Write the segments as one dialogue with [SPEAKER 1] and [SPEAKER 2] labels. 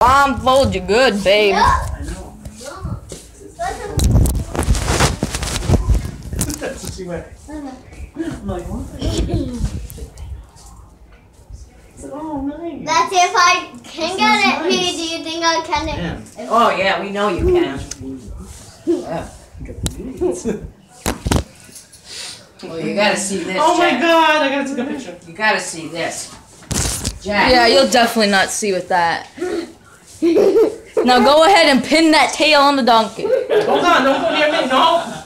[SPEAKER 1] Blindfold you good, babe.
[SPEAKER 2] I know. That's what she went. I'm like, what? I said, oh, nice.
[SPEAKER 3] That's if I can get it. Maybe do you think I can it?
[SPEAKER 2] Man.
[SPEAKER 4] Oh yeah, we know you can. Yeah. Well, you gotta see this.
[SPEAKER 2] Oh my god, I gotta take a picture.
[SPEAKER 4] You gotta see this. Jack.
[SPEAKER 1] Yeah, you'll definitely not see with that. Now go ahead and pin that tail on the donkey.
[SPEAKER 2] Hold on, don't go near me. No.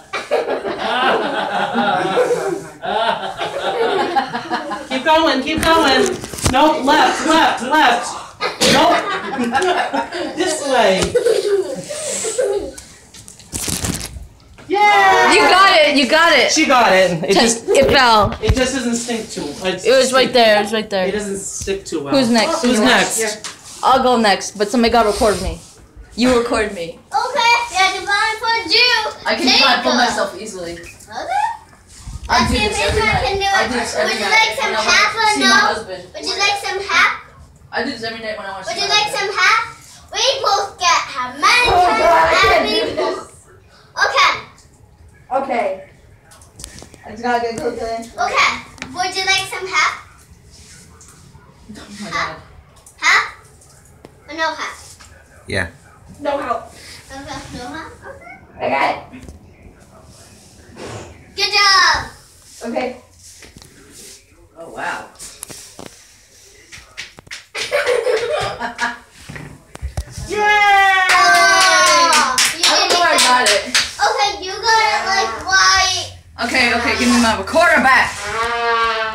[SPEAKER 2] keep going, keep going. Nope, left, left, left. Nope. this way. Yeah.
[SPEAKER 1] You got it. You got it.
[SPEAKER 2] She got it. It just
[SPEAKER 1] It fell.
[SPEAKER 2] it just doesn't stick too.
[SPEAKER 1] It was right there. It was right there.
[SPEAKER 2] It doesn't stick too well.
[SPEAKER 1] Who's next?
[SPEAKER 2] Who's next?
[SPEAKER 1] I'll go next, but somebody gotta record me. You record me.
[SPEAKER 3] Okay, yeah, the blindfold you.
[SPEAKER 1] I can
[SPEAKER 3] There you
[SPEAKER 1] blindfold myself easily.
[SPEAKER 3] Okay.
[SPEAKER 1] I do this
[SPEAKER 3] this
[SPEAKER 1] every night.
[SPEAKER 3] can do
[SPEAKER 1] I
[SPEAKER 3] it.
[SPEAKER 1] do this every
[SPEAKER 3] Would you like some
[SPEAKER 1] when I
[SPEAKER 3] half or no? Would you like some half?
[SPEAKER 1] I do this every night when I want to
[SPEAKER 3] Would you like
[SPEAKER 1] husband.
[SPEAKER 3] some half? We both get how many
[SPEAKER 1] Oh,
[SPEAKER 3] times
[SPEAKER 1] God, I
[SPEAKER 3] as
[SPEAKER 1] can't
[SPEAKER 3] we
[SPEAKER 1] do this.
[SPEAKER 3] Okay,
[SPEAKER 1] Okay. I just gotta get close to
[SPEAKER 3] okay. Would you like some half?
[SPEAKER 1] Oh my god.
[SPEAKER 3] Half? Or no half?
[SPEAKER 5] Yeah.
[SPEAKER 1] No help.
[SPEAKER 3] Okay, no half? Okay.
[SPEAKER 1] I got it.
[SPEAKER 3] Good job!
[SPEAKER 1] Okay.
[SPEAKER 4] Oh wow.
[SPEAKER 2] Yeah.
[SPEAKER 3] Oh,
[SPEAKER 1] I don't know where I got it.
[SPEAKER 3] Okay, you got it like right.
[SPEAKER 1] Okay, okay, give me my recorder back.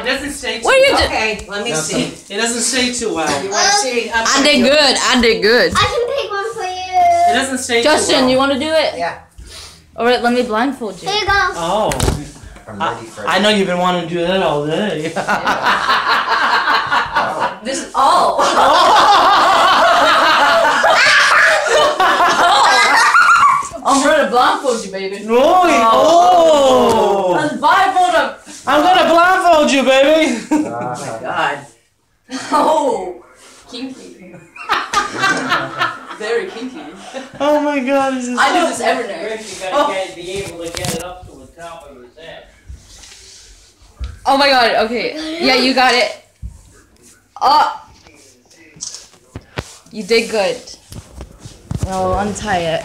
[SPEAKER 2] It doesn't stay too
[SPEAKER 1] What are you doing?
[SPEAKER 4] Okay, let me
[SPEAKER 5] Nothing.
[SPEAKER 4] see.
[SPEAKER 2] It doesn't stay too well.
[SPEAKER 4] You wanna see? I'm
[SPEAKER 1] I did good. I did good.
[SPEAKER 3] I can pick one for you.
[SPEAKER 2] It doesn't stay
[SPEAKER 1] Justin,
[SPEAKER 2] too well.
[SPEAKER 1] you want to do it?
[SPEAKER 4] Yeah.
[SPEAKER 1] All right, let me blindfold you.
[SPEAKER 3] Here you go.
[SPEAKER 2] Oh,
[SPEAKER 5] I'm ready for
[SPEAKER 2] I know you've been wanting to do that all day. Oh.
[SPEAKER 1] This is oh. oh. I'm ready to blindfold you, baby.
[SPEAKER 2] Roy, oh! oh.
[SPEAKER 1] Let's blindfold him.
[SPEAKER 2] I'm gonna blindfold you, baby.
[SPEAKER 4] Oh my god.
[SPEAKER 1] Oh, kinky. Very kinky.
[SPEAKER 2] oh my god, this is
[SPEAKER 1] I do this every night.
[SPEAKER 6] First, you gotta get, be able to get it up to the top of his head.
[SPEAKER 1] Oh my god. Okay. Yeah, you got it. Oh. You did good. I'll untie it.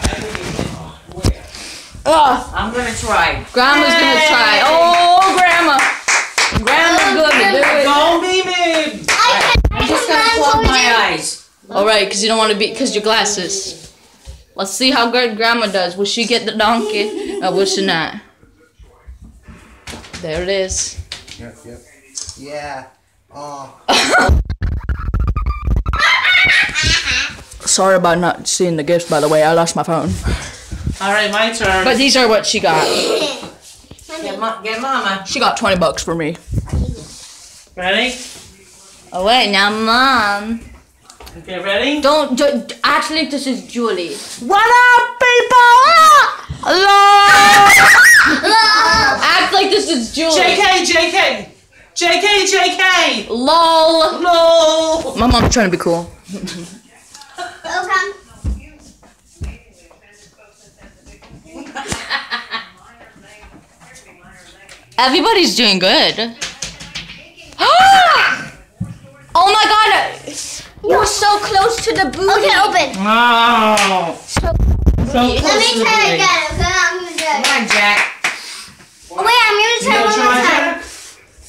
[SPEAKER 1] Oh,
[SPEAKER 4] I'm gonna try.
[SPEAKER 1] Grandma's gonna try. Oh, Grandma. Grandma's gonna do it.
[SPEAKER 2] Go, baby!
[SPEAKER 3] I can
[SPEAKER 4] I'm just gonna close my eyes.
[SPEAKER 1] All right, because you don't want to be, because your glasses. Let's see how good Grandma does. Will she get the donkey? Or will she not? There it is.
[SPEAKER 5] Yep, yep. Yeah. Oh.
[SPEAKER 1] Sorry about not seeing the gifts, by the way. I lost my phone.
[SPEAKER 2] Alright, my turn.
[SPEAKER 1] But these are what she got.
[SPEAKER 4] Get, ma- get mama.
[SPEAKER 1] She got 20 bucks for me.
[SPEAKER 2] Ready?
[SPEAKER 1] Oh, wait, now, Mom.
[SPEAKER 2] Okay, ready?
[SPEAKER 1] Don't, don't actually, this is Julie. What up, people? Hello! Act like this is Julie.
[SPEAKER 2] JK, JK! JK, JK!
[SPEAKER 1] LOL.
[SPEAKER 2] No!
[SPEAKER 1] My mom's trying to be cool.
[SPEAKER 3] Okay.
[SPEAKER 1] Everybody's doing good. oh my god! You're so close to the booty.
[SPEAKER 3] Okay, open.
[SPEAKER 2] Oh! So
[SPEAKER 3] Let
[SPEAKER 2] close
[SPEAKER 3] me
[SPEAKER 2] to the
[SPEAKER 3] try
[SPEAKER 2] booty.
[SPEAKER 3] again, okay? I'm gonna do
[SPEAKER 4] Come on, Jack.
[SPEAKER 3] Oh, wait, I'm gonna try one more time.
[SPEAKER 2] Jack?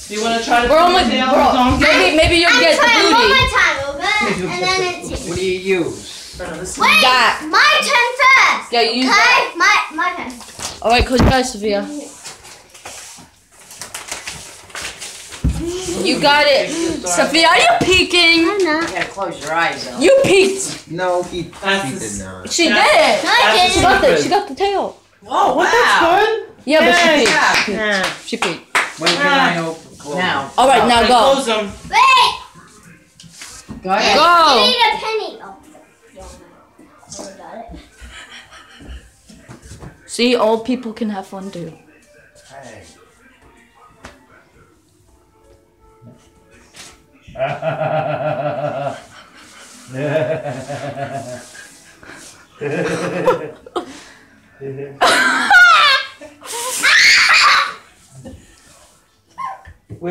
[SPEAKER 2] You wanna try to
[SPEAKER 1] We're almost,
[SPEAKER 2] the
[SPEAKER 1] bro,
[SPEAKER 2] on the donkey?
[SPEAKER 1] maybe, maybe you'll
[SPEAKER 3] I'm
[SPEAKER 1] get the
[SPEAKER 3] trying one more time, okay? And then it's
[SPEAKER 5] What do you use?
[SPEAKER 3] Wait,
[SPEAKER 1] That.
[SPEAKER 3] my turn first.
[SPEAKER 1] Yeah, you use
[SPEAKER 3] Okay, my my turn.
[SPEAKER 1] Alright, close your eyes, Sofia. You got it. Sofia, are you peeking?
[SPEAKER 3] I'm not.
[SPEAKER 4] You gotta close your eyes though.
[SPEAKER 1] You peeked.
[SPEAKER 5] No, he,
[SPEAKER 2] That's
[SPEAKER 5] he
[SPEAKER 2] the
[SPEAKER 5] did not.
[SPEAKER 1] She did it.
[SPEAKER 3] I
[SPEAKER 2] That's
[SPEAKER 1] She
[SPEAKER 3] didn't.
[SPEAKER 1] got the, she got the tail.
[SPEAKER 2] Oh, what?
[SPEAKER 4] Wow.
[SPEAKER 2] That's good.
[SPEAKER 1] Yeah, but she
[SPEAKER 2] Hey.
[SPEAKER 1] peeked.
[SPEAKER 2] Yeah.
[SPEAKER 1] She peeked.
[SPEAKER 5] When can I open? close
[SPEAKER 4] Now.
[SPEAKER 1] Alright, now go.
[SPEAKER 2] Close them.
[SPEAKER 3] Wait,
[SPEAKER 4] Go ahead.
[SPEAKER 3] you need a penny. Oh, yeah, got it.
[SPEAKER 1] See, old people can have fun too.
[SPEAKER 6] Where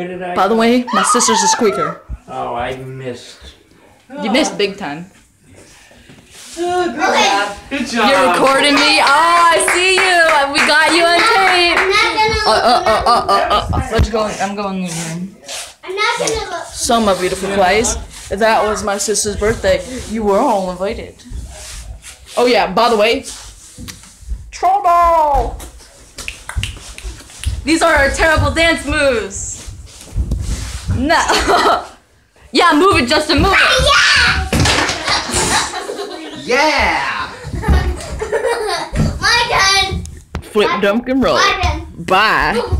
[SPEAKER 6] did I?
[SPEAKER 1] By the way, my sister's a squeaker.
[SPEAKER 6] Oh, I missed.
[SPEAKER 1] You missed big time.
[SPEAKER 3] Okay,
[SPEAKER 2] Good job.
[SPEAKER 1] You're recording me. Oh, I see you. We got you on tape.
[SPEAKER 3] I'm not gonna
[SPEAKER 1] Uh, uh, uh, uh, uh, uh, uh. Let's go. I'm going in the room.
[SPEAKER 3] I'm not gonna look.
[SPEAKER 1] So, my beautiful place. that was my sister's birthday. You were all invited. Oh yeah. By the way, trouble. These are our terrible dance moves. No. yeah, move it, Justin. Move it.
[SPEAKER 5] Yeah!
[SPEAKER 3] My turn.
[SPEAKER 1] Flip, dunk, and roll.
[SPEAKER 3] My turn.
[SPEAKER 1] Bye.